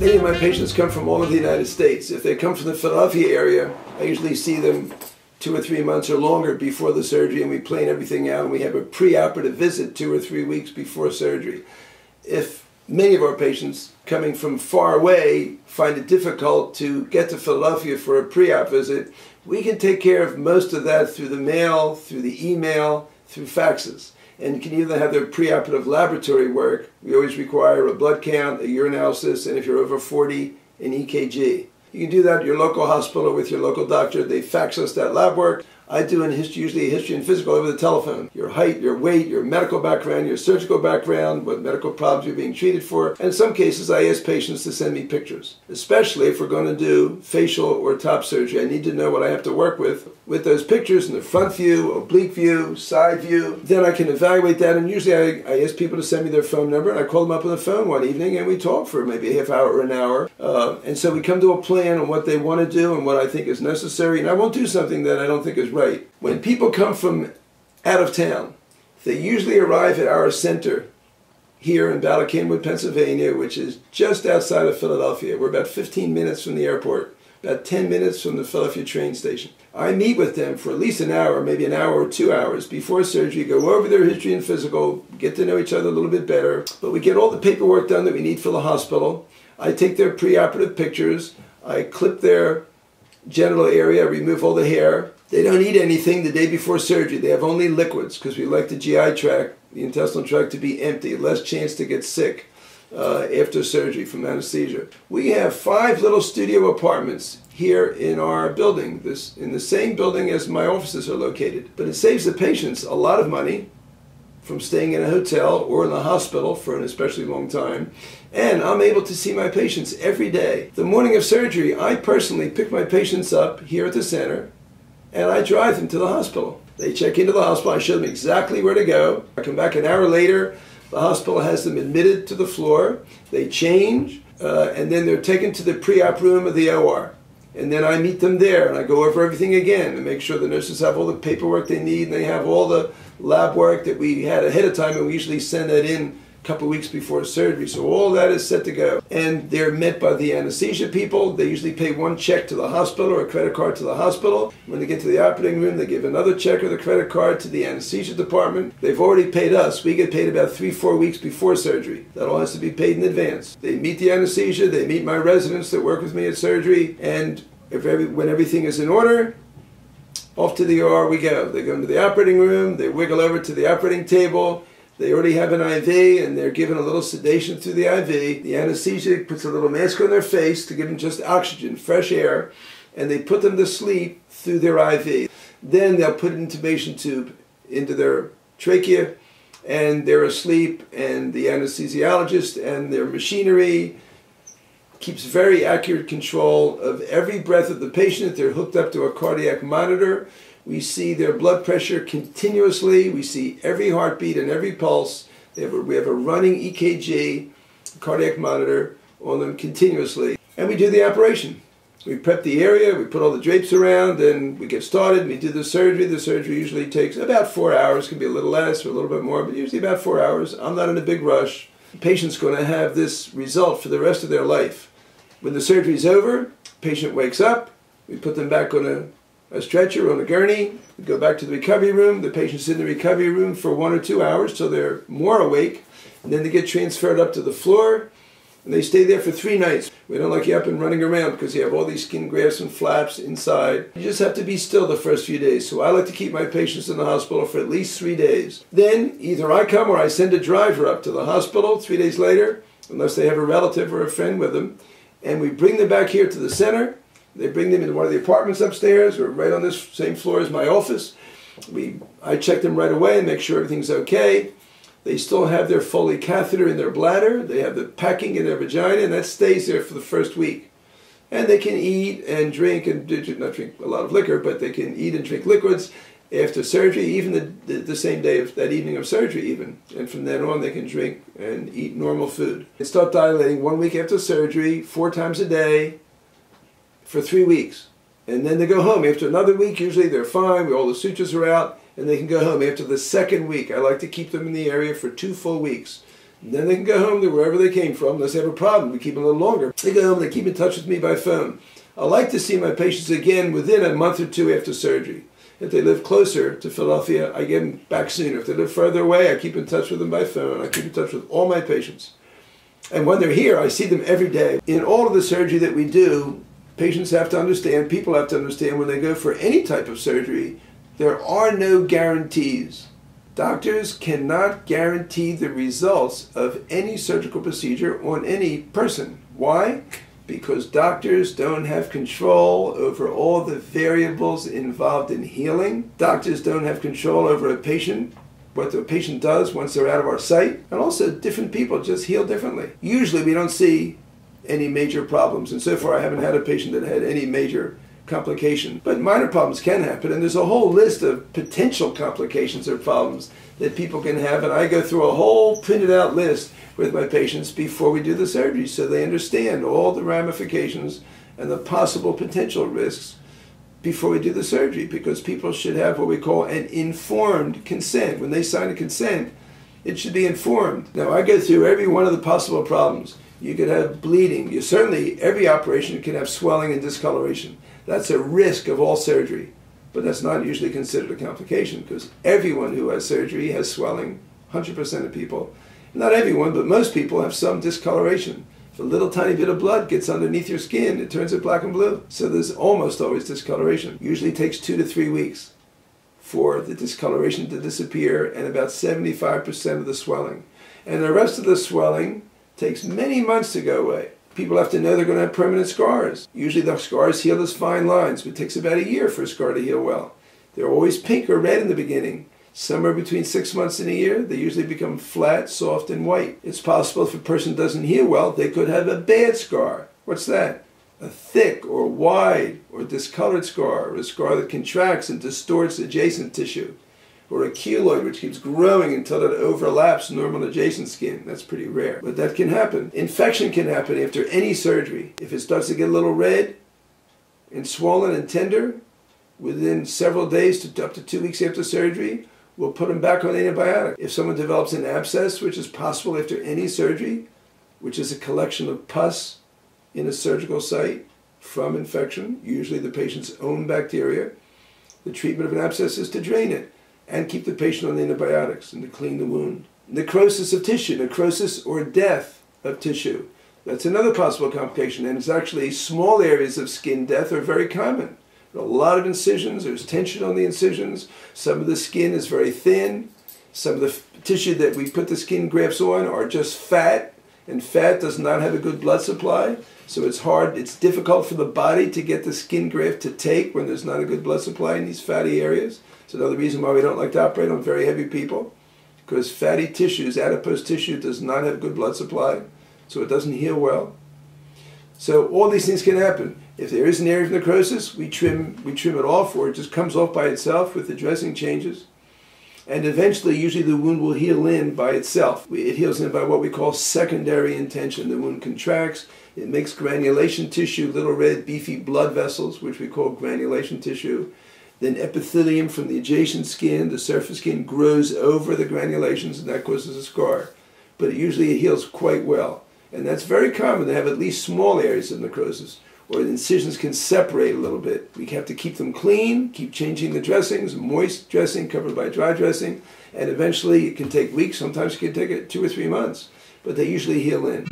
Many of my patients come from all over the United States. If they come from the Philadelphia area, I usually see them two or three months or longer before the surgery and we plan everything out and we have a preoperative visit two or three weeks before surgery. If many of our patients coming from far away find it difficult to get to Philadelphia for a pre-op visit, we can take care of most of that through the mail, through the email, through faxes and you can either have their preoperative laboratory work. We always require a blood count, a urinalysis, and if you're over 40, an EKG. You can do that at your local hospital with your local doctor. They fax us that lab work. I do in history, usually history and physical over the telephone. Your height, your weight, your medical background, your surgical background, what medical problems you're being treated for. And in some cases, I ask patients to send me pictures, especially if we're going to do facial or top surgery. I need to know what I have to work with. With those pictures in the front view, oblique view, side view, then I can evaluate that. And usually I, I ask people to send me their phone number, and I call them up on the phone one evening, and we talk for maybe a half hour or an hour. Uh, and so we come to a plan on what they want to do and what I think is necessary. And I won't do something that I don't think is right right. When people come from out of town, they usually arrive at our center here in Bala Cynwyd, Pennsylvania, which is just outside of Philadelphia. We're about 15 minutes from the airport, about 10 minutes from the Philadelphia train station. I meet with them for at least an hour, maybe an hour or two hours before surgery, go over their history and physical, get to know each other a little bit better. But we get all the paperwork done that we need for the hospital. I take their preoperative pictures. I clip their genital area, remove all the hair. They don't eat anything the day before surgery. They have only liquids because we like the GI tract, the intestinal tract to be empty, less chance to get sick uh, after surgery from anesthesia. We have five little studio apartments here in our building, this in the same building as my offices are located. But it saves the patients a lot of money from staying in a hotel or in the hospital for an especially long time. And I'm able to see my patients every day. The morning of surgery, I personally pick my patients up here at the center and I drive them to the hospital. They check into the hospital, I show them exactly where to go. I come back an hour later, the hospital has them admitted to the floor, they change, uh, and then they're taken to the pre op room of the OR. And then I meet them there and I go over everything again and make sure the nurses have all the paperwork they need and they have all the lab work that we had ahead of time and we usually send that in couple weeks before surgery. So all that is set to go. And they're met by the anesthesia people. They usually pay one check to the hospital or a credit card to the hospital. When they get to the operating room, they give another check or the credit card to the anesthesia department. They've already paid us. We get paid about three, four weeks before surgery. That all has to be paid in advance. They meet the anesthesia, they meet my residents that work with me at surgery, and if every, when everything is in order, off to the OR we go. They go into the operating room, they wiggle over to the operating table, they already have an IV and they're given a little sedation through the IV. The anesthesia puts a little mask on their face to give them just oxygen, fresh air, and they put them to sleep through their IV. Then they'll put an intubation tube into their trachea and they're asleep and the anesthesiologist and their machinery keeps very accurate control of every breath of the patient. They're hooked up to a cardiac monitor we see their blood pressure continuously. We see every heartbeat and every pulse. Have a, we have a running EKG, cardiac monitor on them continuously. And we do the operation. We prep the area, we put all the drapes around, and we get started. We do the surgery. The surgery usually takes about four hours, can be a little less or a little bit more, but usually about four hours. I'm not in a big rush. The patient's going to have this result for the rest of their life. When the surgery is over, patient wakes up, we put them back on a a stretcher on a gurney, we go back to the recovery room. The patient's in the recovery room for one or two hours till they're more awake. And then they get transferred up to the floor and they stay there for three nights. We don't like you up and running around because you have all these skin grafts and flaps inside. You just have to be still the first few days. So I like to keep my patients in the hospital for at least three days. Then either I come or I send a driver up to the hospital three days later, unless they have a relative or a friend with them, and we bring them back here to the center they bring them into one of the apartments upstairs or right on this same floor as my office. We, I check them right away and make sure everything's okay. They still have their Foley catheter in their bladder. They have the packing in their vagina, and that stays there for the first week. And they can eat and drink, and not drink a lot of liquor, but they can eat and drink liquids after surgery, even the, the, the, same day of that evening of surgery, even. And from then on, they can drink and eat normal food. They start dilating one week after surgery, four times a day, for three weeks. And then they go home. After another week, usually they're fine, all the sutures are out, and they can go home after the second week. I like to keep them in the area for two full weeks. And then they can go home to wherever they came from. Unless they have a problem, we keep them a little longer. They go home, they keep in touch with me by phone. I like to see my patients again within a month or two after surgery. If they live closer to Philadelphia, I get them back sooner. If they live further away, I keep in touch with them by phone. I keep in touch with all my patients. And when they're here, I see them every day. In all of the surgery that we do, patients have to understand, people have to understand when they go for any type of surgery, there are no guarantees. Doctors cannot guarantee the results of any surgical procedure on any person. Why? Because doctors don't have control over all the variables involved in healing. Doctors don't have control over a patient, what the patient does once they're out of our sight. And also, different people just heal differently. Usually, we don't see any major problems. And so far, I haven't had a patient that had any major complication. But minor problems can happen, and there's a whole list of potential complications or problems that people can have. And I go through a whole printed out list with my patients before we do the surgery so they understand all the ramifications and the possible potential risks before we do the surgery because people should have what we call an informed consent. When they sign a consent, it should be informed. Now, I go through every one of the possible problems. You could have bleeding. You certainly, every operation can have swelling and discoloration. That's a risk of all surgery, but that's not usually considered a complication because everyone who has surgery has swelling, 100% of people. Not everyone, but most people have some discoloration. If a little tiny bit of blood gets underneath your skin, it turns it black and blue. So there's almost always discoloration. Usually takes two to three weeks for the discoloration to disappear and about 75% of the swelling. And the rest of the swelling takes many months to go away. People have to know they're going to have permanent scars. Usually the scars heal as fine lines, but it takes about a year for a scar to heal well. They're always pink or red in the beginning. Somewhere between six months and a year, they usually become flat, soft, and white. It's possible if a person doesn't heal well, they could have a bad scar. What's that? A thick or wide or discolored scar, or a scar that contracts and distorts adjacent tissue or a keloid which keeps growing until it overlaps normal adjacent skin. That's pretty rare, but that can happen. Infection can happen after any surgery. If it starts to get a little red and swollen and tender, within several days to up to two weeks after surgery, we'll put them back on antibiotic. If someone develops an abscess, which is possible after any surgery, which is a collection of pus in a surgical site from infection, usually the patient's own bacteria, the treatment of an abscess is to drain it and keep the patient on the antibiotics and to clean the wound. Necrosis of tissue, necrosis or death of tissue. That's another possible complication, and it's actually small areas of skin death are very common. a lot of incisions, there's tension on the incisions, some of the skin is very thin, some of the tissue that we put the skin grafts on are just fat, and fat does not have a good blood supply, so it's hard, it's difficult for the body to get the skin graft to take when there's not a good blood supply in these fatty areas. It's another reason why we don't like to operate on very heavy people, because fatty tissues, adipose tissue, does not have good blood supply, so it doesn't heal well. So all these things can happen. If there is an area of necrosis, we trim, we trim it off, or it just comes off by itself with the dressing changes. And eventually, usually the wound will heal in by itself. It heals in by what we call secondary intention. The wound contracts, it makes granulation tissue, little red beefy blood vessels, which we call granulation tissue. Then epithelium from the adjacent skin, the surface skin, grows over the granulations, and that causes a scar. But it usually heals quite well. And that's very common to have at least small areas of necrosis, or the incisions can separate a little bit. We have to keep them clean, keep changing the dressings, moist dressing covered by dry dressing, and eventually it can take weeks, sometimes it can take two or three months, but they usually heal in.